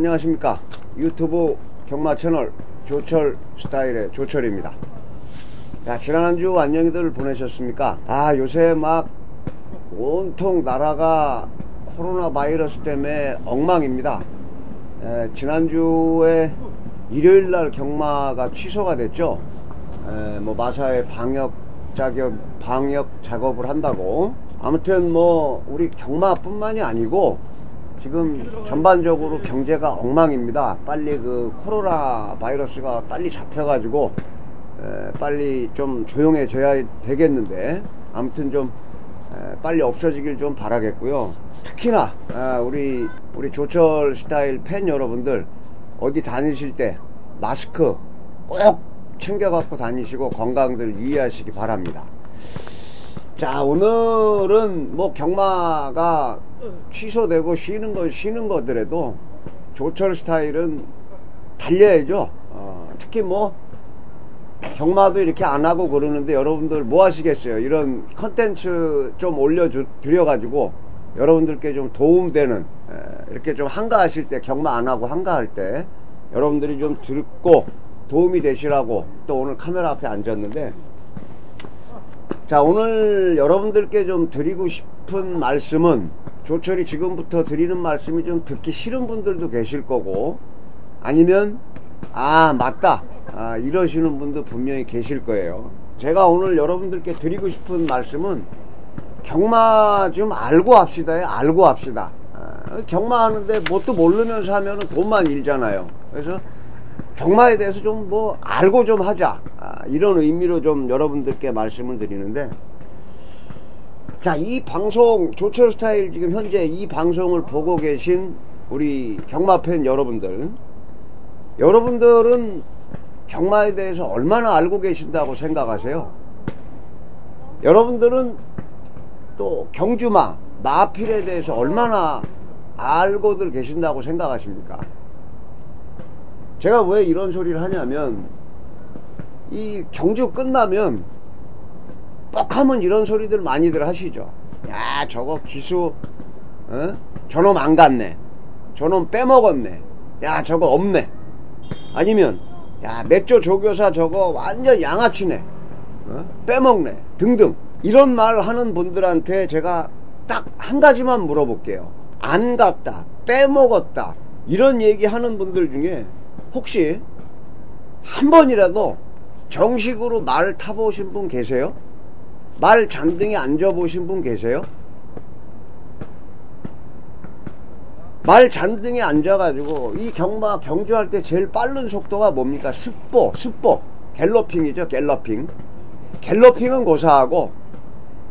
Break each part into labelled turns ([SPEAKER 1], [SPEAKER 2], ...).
[SPEAKER 1] 안녕하십니까. 유튜브 경마 채널 조철 스타일의 조철입니다. 야 지난 한주 안녕히들 보내셨습니까? 아 요새 막 온통 나라가 코로나 바이러스 때문에 엉망입니다. 에, 지난주에 일요일날 경마가 취소가 됐죠. 에, 뭐 마사의 방역 작업 방역 작업을 한다고. 아무튼 뭐 우리 경마뿐만이 아니고 지금 전반적으로 경제가 엉망입니다. 빨리 그 코로나 바이러스가 빨리 잡혀가지고 에, 빨리 좀 조용해져야 되겠는데 아무튼 좀 에, 빨리 없어지길 좀 바라겠고요. 특히나 아, 우리 우리 조철 스타일 팬 여러분들 어디 다니실 때 마스크 꼭 챙겨 갖고 다니시고 건강들 유의하시기 바랍니다. 자 오늘은 뭐 경마가 취소되고 쉬는 건 쉬는 거더라도 조철 스타일은 달려야죠. 어, 특히 뭐 경마도 이렇게 안 하고 그러는데 여러분들 뭐 하시겠어요? 이런 컨텐츠 좀 올려드려 가지고 여러분들께 좀 도움되는 에, 이렇게 좀 한가하실 때 경마 안 하고 한가할 때 여러분들이 좀 듣고 도움이 되시라고 또 오늘 카메라 앞에 앉았는데 자 오늘 여러분들께 좀 드리고 싶은 말씀은 조철이 지금부터 드리는 말씀이 좀 듣기 싫은 분들도 계실 거고 아니면 아 맞다. 아, 이러시는 분도 분명히 계실 거예요. 제가 오늘 여러분들께 드리고 싶은 말씀은 경마 좀 알고 합시다. 알고 합시다. 아, 경마 하는데 뭣도 모르면서 하면 돈만 일잖아요. 그래서 경마에 대해서 좀 뭐 알고 좀 하자. 아, 이런 의미로 좀 여러분들께 말씀을 드리는데 자 이 방송 조철 스타일 지금 현재 이 방송을 보고 계신 우리 경마 팬 여러분들 여러분들은 경마에 대해서 얼마나 알고 계신다고 생각하세요? 여러분들은 또 경주마 마필에 대해서 얼마나 알고들 계신다고 생각하십니까? 제가 왜 이런 소리를 하냐면 이 경주 끝나면 뻑하면 이런 소리들 많이들 하시죠. 야 저거 기수 어? 저놈 안 갔네. 저놈 빼먹었네. 야 저거 없네. 아니면 야 맥조 조교사 저거 완전 양아치네. 어? 빼먹네. 등등. 이런 말 하는 분들한테 제가 딱 한 가지만 물어볼게요. 안 갔다 빼먹었다. 이런 얘기 하는 분들 중에 혹시 한 번이라도 정식으로 말 타보신 분 계세요? 말 잔등에 앉아보신 분 계세요? 말 잔등에 앉아가지고 이 경마 경주할 때 제일 빠른 속도가 뭡니까? 습보, 습보. 갤러핑이죠, 갤러핑. 갤러핑은 고사하고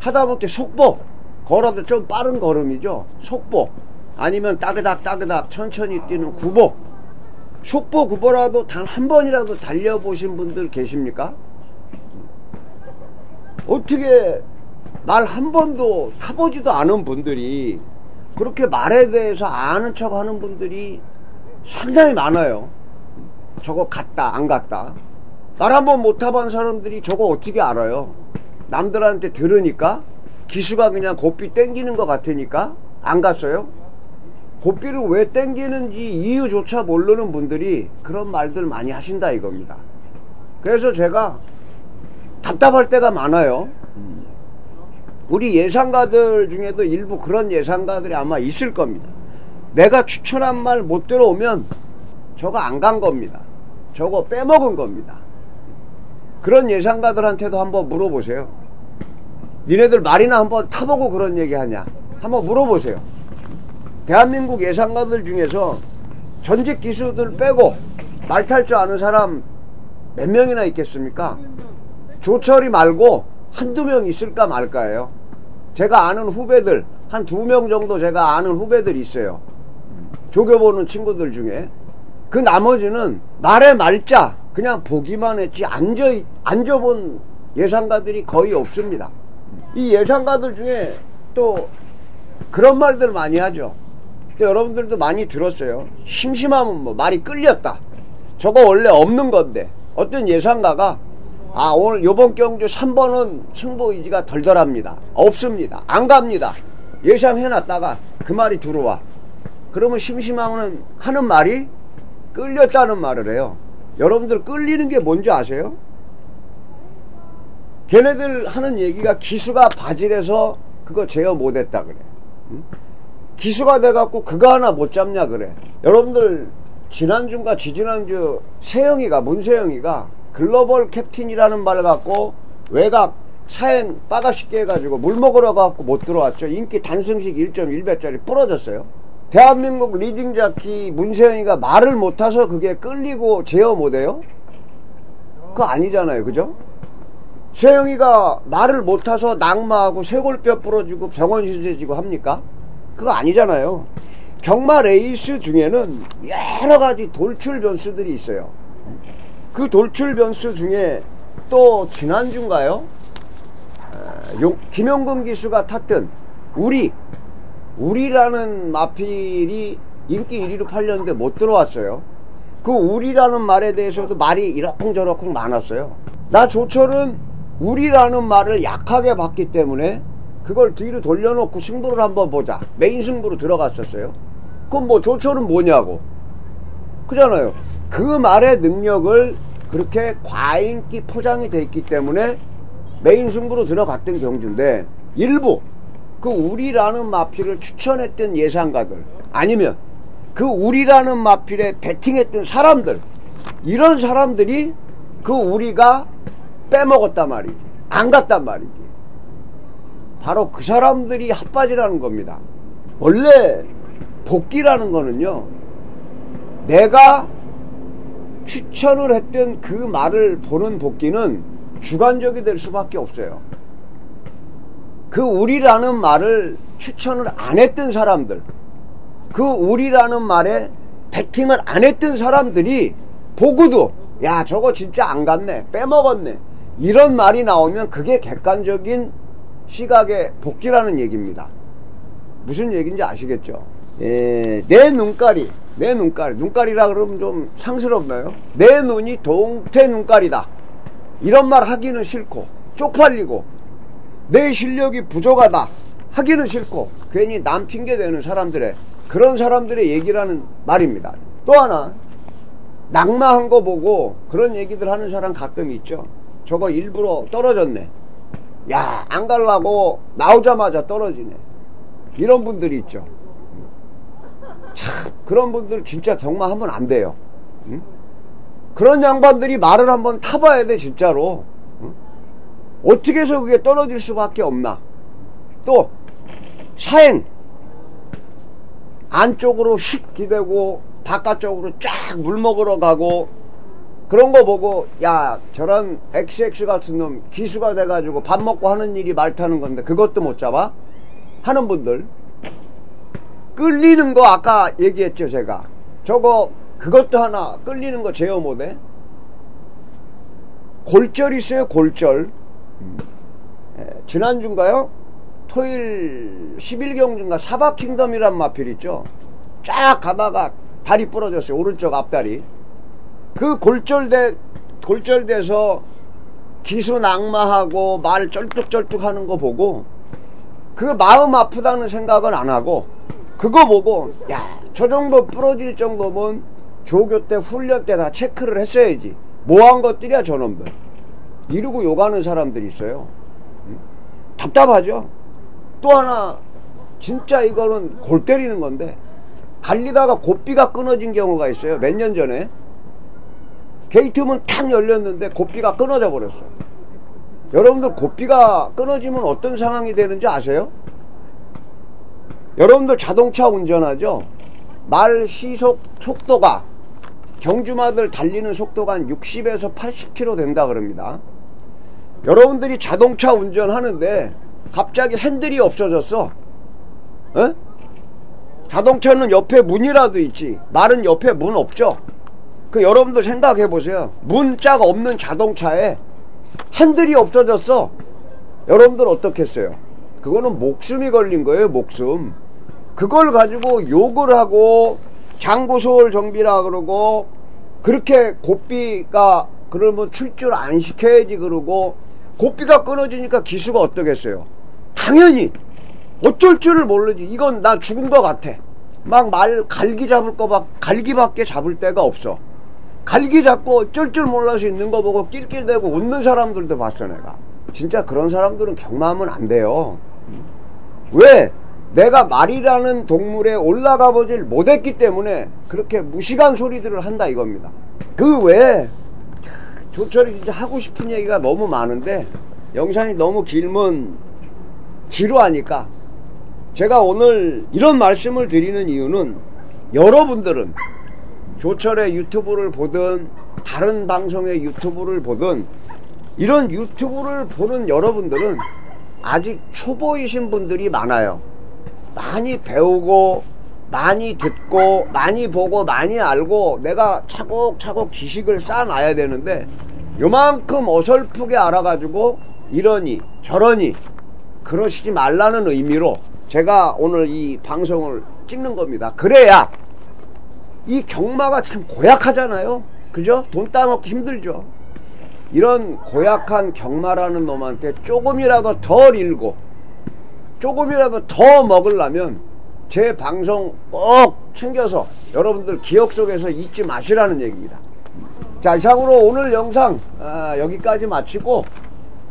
[SPEAKER 1] 하다못해 속보. 걸어도 좀 빠른 걸음이죠. 속보. 아니면 따그닥 따그닥 천천히 뛰는 구보. 속보 구보라도 단 한 번이라도 달려보신 분들 계십니까? 어떻게 말한 번도 타보지도 않은 분들이 그렇게 말에 대해서 아는 척 하는 분들이 상당히 많아요. 저거 갔다, 안 갔다. 말한번 못 타본 사람들이 저거 어떻게 알아요? 남들한테 들으니까 기수가 그냥 고삐 땡기는 것 같으니까 안 갔어요? 고삐를 왜 땡기는지 이유조차 모르는 분들이 그런 말들 많이 하신다 이겁니다. 그래서 제가 답답할 때가 많아요. 우리 예상가들 중에도 일부 그런 예상가들이 아마 있을 겁니다. 내가 추천한 말 못 들어오면 저거 안 간 겁니다. 저거 빼먹은 겁니다. 그런 예상가들한테도 한번 물어보세요. 니네들 말이나 한번 타보고 그런 얘기 하냐? 한번 물어보세요. 대한민국 예상가들 중에서 전직 기수들 빼고 말 탈 줄 아는 사람 몇 명이나 있겠습니까? 조철이 말고 한두 명 있을까 말까예요. 제가 아는 후배들 한 두 명 정도 제가 아는 후배들 있어요. 조교보는 친구들 중에 그 나머지는 말에 말자 그냥 보기만 했지 앉아 앉아본 예상가들이 거의 없습니다. 이 예상가들 중에 또 그런 말들 많이 하죠. 또 여러분들도 많이 들었어요. 심심하면 뭐 말이 끌렸다. 저거 원래 없는 건데 어떤 예상가가 아 오늘 요번 경주 3번은 승부 의지가 덜덜합니다. 없습니다. 안 갑니다. 예상해놨다가 그 말이 들어와. 그러면 심심하면 하는 말이 끌렸다는 말을 해요. 여러분들 끌리는 게 뭔지 아세요? 걔네들 하는 얘기가 기수가 바질해서 그거 제어 못했다 그래. 응? 기수가 돼갖고 그거 하나 못 잡냐 그래. 여러분들 지난주인가 지지난주 세영이가 문세영이가 글로벌 캡틴이라는 말을 갖고 외곽 사행 빠가쉽게 해가지고 물 먹으러 가고 못 들어왔죠. 인기 단승식 1.1배짜리 부러졌어요. 대한민국 leading jockey 문세영이가 말을 못해서 그게 끌리고 제어 못해요? 그거 아니잖아요. 그죠? 세영이가 말을 못해서 낙마하고 쇄골뼈 부러지고 병원 신세지고 합니까? 그거 아니잖아요. 경마 레이스 중에는 여러 가지 돌출 변수들이 있어요. 그 돌출 변수 중에 또 지난주인가요? 김영근 기수가 탔던 우리 우리라는 마필이 인기 1위로 팔렸는데 못 들어왔어요. 그 우리라는 말에 대해서도 말이 이러쿵저러쿵 많았어요. 나 조철은 우리라는 말을 약하게 봤기 때문에 그걸 뒤로 돌려놓고 승부를 한번 보자. 메인 승부로 들어갔었어요. 그럼 뭐 조철은 뭐냐고. 그잖아요. 그 말의 능력을 그렇게 과인기 포장이 돼 있기 때문에 메인 승부로 들어갔던 경주인데 일부 그 우리라는 마필을 추천했던 예상가들 아니면 그 우리라는 마필에 베팅했던 사람들 이런 사람들이 그 우리가 빼먹었단 말이지 안 갔단 말이지 바로 그 사람들이 핫바지라는 겁니다 원래 복귀라는 거는요 내가 추천을 했던 그 말을 보는 복귀는 주관적이 될 수밖에 없어요. 그 우리라는 말을 추천을 안 했던 사람들, 그 우리라는 말에 베팅을 안 했던 사람들이 보고도 야 저거 진짜 안 갔네 빼먹었네 이런 말이 나오면 그게 객관적인 시각의 복귀라는 얘기입니다. 무슨 얘기인지 아시겠죠? 에, 내 눈깔이 내 눈깔 눈깔이라 그러면 좀 상스럽나요? 내 눈이 동태 눈깔이다. 이런 말 하기는 싫고 쪽팔리고 내 실력이 부족하다 하기는 싫고 괜히 남 핑계 대는 사람들의 그런 사람들의 얘기라는 말입니다. 또 하나 낙마한 거 보고 그런 얘기들 하는 사람 가끔 있죠. 저거 일부러 떨어졌네. 야, 안 갈라고 나오자마자 떨어지네. 이런 분들이 있죠. 참, 그런 분들 진짜 경마하면 안 돼요. 응? 그런 양반들이 말을 한번 타봐야 돼 진짜로 어떻게 해서 그게 떨어질 수밖에 없나 또 사행 안쪽으로 식 기대고 바깥쪽으로 쫙 물 먹으러 가고 그런 거 보고 야 저런 XX 같은 놈 기수가 돼가지고 밥 먹고 하는 일이 말 타는 건데 그것도 못 잡아? 하는 분들. 끌리는 거 아까 얘기했죠 제가. 저거 그것도 하나 끌리는 거 제어 못해 골절 있어요 골절. 음. 예, 지난주인가요? 토일 10일경주인가? 사바킹덤이란 마필 있죠? 쫙 가다가 다리 부러졌어요 오른쪽 앞다리 그 골절돼 골절돼서 기수 낙마하고 말 쩔뚝쩔뚝 하는 거 보고 그 마음 아프다는 생각은 안 하고 그거 보고 야 저 정도 부러질 정도면 조교 때 훈련 때 다 체크를 했어야지. 뭐 한 것들이야 저놈들. 이러고 욕하는 사람들이 있어요. 응? 답답하죠? 또 하나 진짜 이거는 골 때리는 건데 달리다가 고삐가 끊어진 경우가 있어요. 몇 년 전에 게이트 문 탁 열렸는데 고삐가 끊어져 버렸어 여러분들 고삐가 끊어지면 어떤 상황이 되는지 아세요? 여러분들 자동차 운전하죠? 말 시속 속도가 경주마들 달리는 속도가 한 60에서 80km 된다 그럽니다. 여러분들이 자동차 운전하는데 갑자기 핸들이 없어졌어. 에? 자동차는 옆에 문이라도 있지. 말은 옆에 문 없죠. 그 여러분들 생각해 보세요. 문자가 없는 자동차에 핸들이 없어졌어. 여러분들 어떻겠어요? 그거는 목숨이 걸린 거예요, 목숨. 그걸 가지고 욕을 하고 장구소울 정비라 그러고 그렇게 고삐가 그러면 출줄 안 시켜야지 그러고 고삐가 끊어지니까 기수가 어떠겠어요 당연히 어쩔 줄을 모르지 이건 나 죽은 것 같아 막 말 갈기 잡을 거밖 갈기밖에 잡을 데가 없어. 갈기 잡고 쩔줄 몰라서 있는 거 보고 낄낄대고 웃는 사람들도 봤어 내가. 진짜 그런 사람들은 경마하면 안 돼요. 왜? 내가 말이라는 동물에 올라가 보질 못했기 때문에 그렇게 무식한 소리들을 한다 이겁니다. 그 외에 조철이 진짜 하고 싶은 얘기가 너무 많은데 영상이 너무 길면 지루하니까 제가 오늘 이런 말씀을 드리는 이유는 여러분들은 조철의 유튜브를 보든 다른 방송의 유튜브를 보든 이런 유튜브를 보는 여러분들은 아직 초보이신 분들이 많아요. 많이 배우고 많이 듣고 많이 보고 많이 알고 내가 차곡차곡 지식을 쌓아놔야 되는데 요만큼 어설프게 알아가지고 이러니 저러니 그러시지 말라는 의미로 제가 오늘 이 방송을 찍는 겁니다. 그래야 이 경마가 참 고약하잖아요. 그죠? 돈 따먹기 힘들죠. 이런 고약한 경마라는 놈한테 조금이라도 덜 일고 조금이라도 더 먹으려면 제 방송 꼭 챙겨서 여러분들 기억 속에서 잊지 마시라는 얘기입니다. 자 이상으로 오늘 영상 아, 여기까지 마치고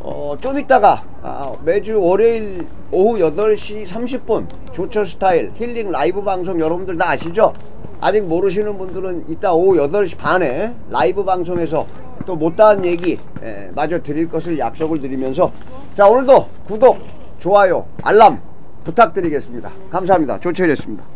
[SPEAKER 1] 어, 좀 이따가 아, 매주 월요일 오후 8시 30분 조철 스타일 힐링 라이브 방송 여러분들 다 아시죠? 아직 모르시는 분들은 이따 오후 8시 반에 라이브 방송에서 또 못다한 얘기 에, 마저 드릴 것을 약속을 드리면서 자 오늘도 구독, 좋아요, 알람 부탁드리겠습니다. 감사합니다. 조철이었습니다.